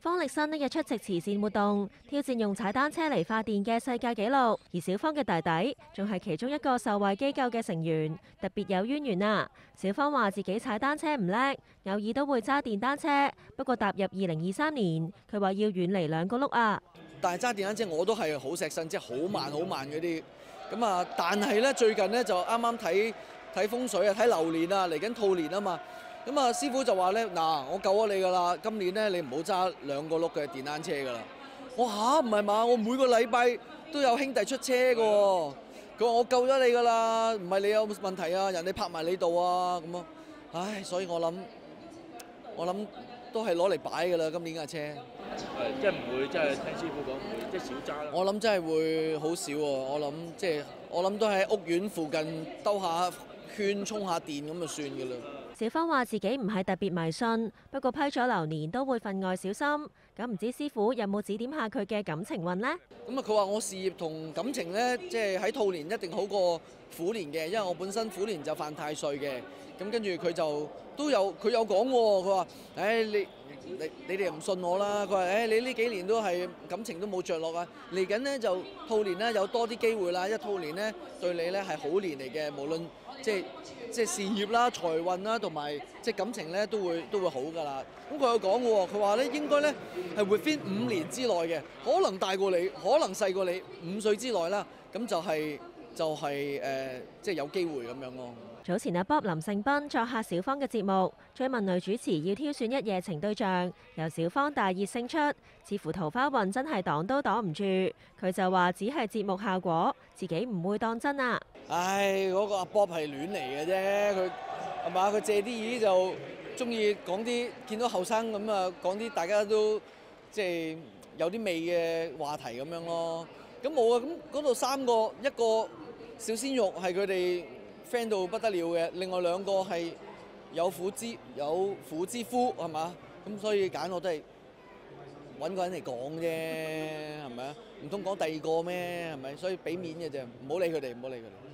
方力申呢日出席慈善活動，挑戰用踩單車嚟發電嘅世界紀錄。而小方嘅弟弟仲係其中一個受惠機構嘅成員，特別有淵源啊！小方話自己踩單車唔叻，偶尔都會揸電單車。不過踏入二零二三年，佢話要遠離兩個轆啊！但係揸電單車我都係好石身，即系好慢好慢嗰啲。咁啊，但係咧最近咧就啱啱睇睇風水啊，睇流年啊，嚟緊兔年啊嘛。咁啊，師傅就話咧，嗱，我救咗你噶啦，今年咧你唔好揸兩個轆嘅電單車噶啦。我吓唔係嘛，我每個禮拜都有兄弟出車噶。佢話我救咗你噶啦，唔係你有問題啊，人哋拍埋你度啊咁啊。唉，所以我諗，我諗都係攞嚟擺噶啦，今年架車。誒，即係唔會，即係聽師傅講唔會，即係少揸啦。我諗真係會好少喎，我諗即係我諗都喺屋苑附近兜下圈，充下電咁就算噶啦。小芳話自己唔係特別迷信，不過批咗流年都會分外小心。咁唔知師傅有冇指點下佢嘅感情運呢？咁啊，佢話我事業同感情呢，即係喺兔年一定好過虎年嘅，因為我本身虎年就犯太歲嘅。咁跟住佢就都有佢有講喎，佢話：唉，你你你哋唔信我啦。佢話：唉，你呢幾年都係感情都冇着落啊。嚟緊呢，就兔年呢，有多啲機會啦，一兔年呢，對你呢係好年嚟嘅，無論即係即係事業啦、財運啦，同埋即係感情咧都會都會好噶啦。咁佢有講喎，佢話咧應該咧係 within 五年之內嘅，可能大過你，可能細過你，五歲之內啦。咁就係就係誒，即係有機會咁樣咯。早前阿 Bob 林盛斌作客小方嘅節目，追問女主持要挑選一夜情對象，由小方大熱勝出，似乎桃花運真係擋都擋唔住。佢就話只係節目效果，自己唔會當真啊！唉，嗰個阿 Bob 係亂嚟嘅啫，佢係嘛？佢借啲意就中意講啲見到後生咁啊，講啲大家都即係有啲味嘅話題咁樣咯。咁冇啊，咁嗰度三個，一個小鮮肉係佢哋 friend 到不得了嘅，另外兩個係有苦之有苦之夫係嘛？咁所以揀我都係揾個人嚟講啫，係咪啊？唔通講第二個咩？係咪？所以俾面嘅啫，唔好理佢哋，唔好理佢哋。